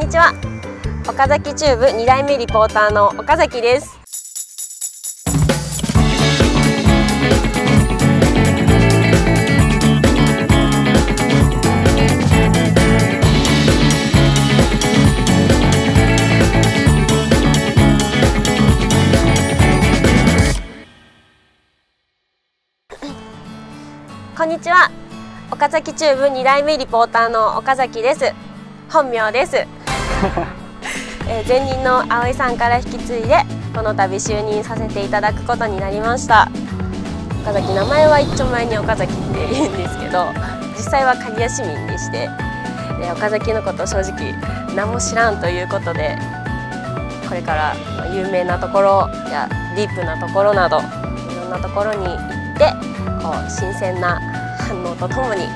にちは。岡崎チューブ2代目リポーターの岡崎です。こんにちは。岡崎チューブ2代目リポーターの岡崎です。本名です、えー前任の葵さんから引き継いでこの度就任させていただくことになりました岡崎名前は一丁前に岡崎って言うんですけど実際は刈谷市民でしてで岡崎のこと正直何も知らんということでこれから有名なところやディープなところなどいろんなところに行ってこう新鮮な反応とともに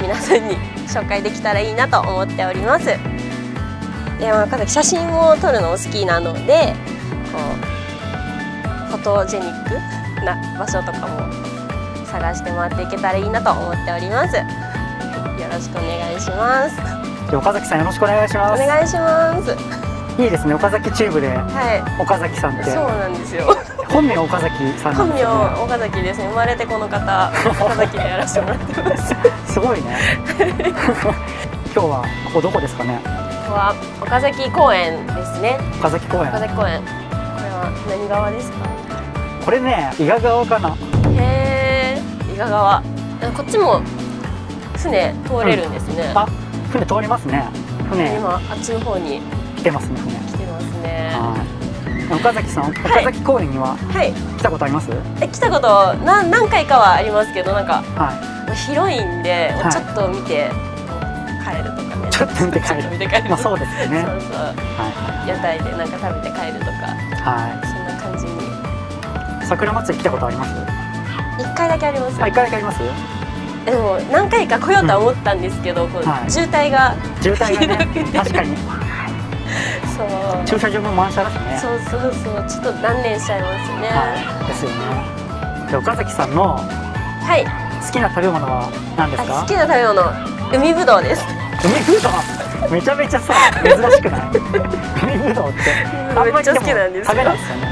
皆さんに紹介できたらいいなと思っております。でまあ、かなり写真を撮るの好きなのでこうフォトジェニックな場所とかも探して回っていけたらいいなと思っております。よろしくお願いします。岡崎さんよろしくお願いしますお願いします。いいですね岡崎チューブでは岡崎さんっい、てそうなんですよ。本名岡崎さんなん本名岡崎です。生まれてこの方、岡崎でやらせてもらってます。すごいね 今日はここどこですかね？ここは岡崎公園ですね。岡崎公園岡崎公園。これは何川ですか？これね伊賀川かなへえ、伊賀川。こっちも船通れるんですね。あ船通りますね船今あっちの方に来てますね船来てますね。はい岡崎さん岡崎公園にははい。来たことあります、え来たこと何何回かはありますけど、なんかは広いんで、はいちょっと見て帰るとかね。ちょっと見て帰る。て帰る。いまあそうですよね。そうそう。は屋台でなんか食べて帰るとか、い。はそんな感じに。い桜祭り来たことあります？一回だけあります。あ一回だけあります？でも何回か来ようとは思ったんですけど、こうはい。渋滞が渋滞がね。確かに。そう。駐車場も満車だしね。そうそうそう。ちょっと断念しちゃいますね。はい。ですよね。で岡崎さんのはい、好きな食べ物は何ですか？あ好きな食べ物。海ぶどうです海ぶどうめちゃめちゃさ珍しくない？海ぶどうって。あんまりめっちゃ好きなんですよ。食べないですよね。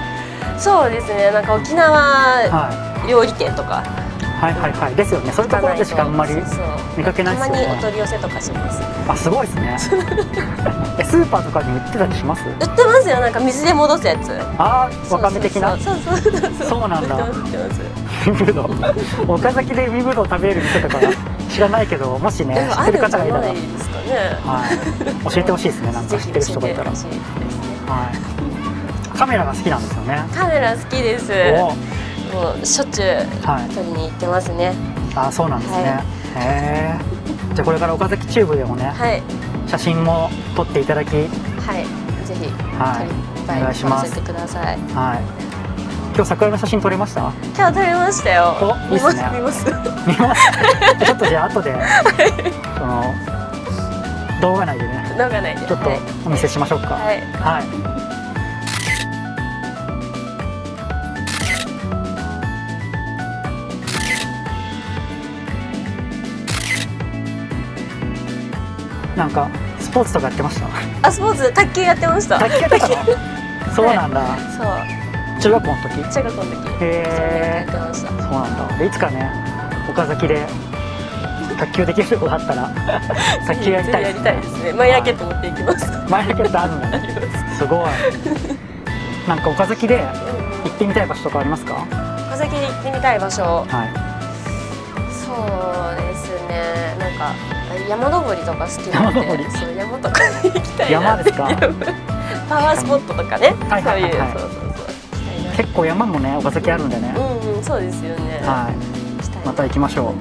そうですね。なんか沖縄は料理店とか。い、はいはいはい。ですよね。そういうところでしかあんまり見かけないですよね。たまにお取り寄せとかします。あすごいですね。えスーパーとかに売ってたりします？売ってますよ。なんか水で戻すやつ。あーわかめ的な？そうそうそうそう。そうなんだ。海ぶどう岡崎で海ぶどう食べれる店とか知らないけどもしね知ってる方がいたら。ね。はい。教えてほしいですねなんか知ってる人教がいたらねはい。カメラが好きなんですよね。カメラ好きです。お。もうしょっちゅうはい撮りに行ってますね。あそうなんですね、はい。へえじゃあこれから岡崎チューブでもね、はい。写真も撮っていただき。はい。はい。ぜひはいお願いします。撮らせてください今日桜の写真撮れました？今日撮れましたよ。おいいっすね。見ます見ます。見ます。ちょっとじゃあ後でその動画内でね動画ないでちょっとはい。お見せしましょうか。はい。はい。なんかスポーツとかやってました？あスポーツ卓球やってました。卓球やってたの？そうなんだ、そう中学校の時？中学校の時。へーそうなんだ。でいつかね岡崎で卓球できるとこがあったら 卓球やりたい。やりたいですね。マイラケット持っていきます。前ラケットあるんだね。すごい。なんか岡崎で行ってみたい場所とかありますか？岡崎で行ってみたい場所。はい。そうですね。なんか山登りとか好きなんで。山登り？そう山とかに行きたいな山ですか？パワースポットとかね。はいはいはいはい。そういうそうそう結構山もね岡崎あるんでね、うんうんそうですよね。はい。また行きましょう。は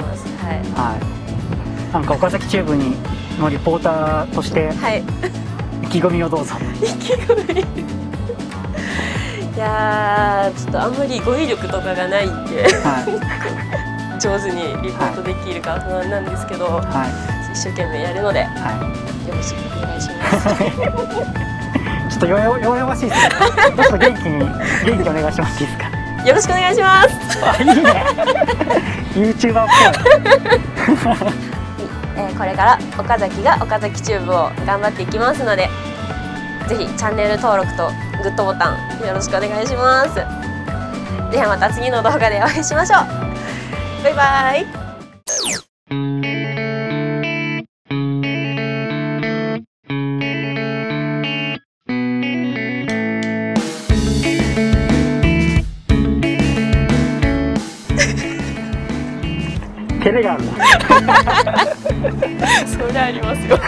い。はい。なんか岡崎チューブにのリポーターとしてはい。意気込みをどうぞ。意気込み。いやーちょっとあんまり語彙力とかがないんではい。上手にリポートできるか不安なんですけど、はい。一生懸命やるのでよはろしくお願いしますと弱々しいです、ね。ちょっと元気に元気お願いしますいいですか？よろしくお願いします。いいね。ユーチューバーっぽい。えー、これから岡崎が岡崎チューブを頑張っていきますので、ぜひチャンネル登録とグッドボタンよろしくお願いします。ではまた次の動画でお会いしましょう。バイバイ。れがあるんだ それありますよ。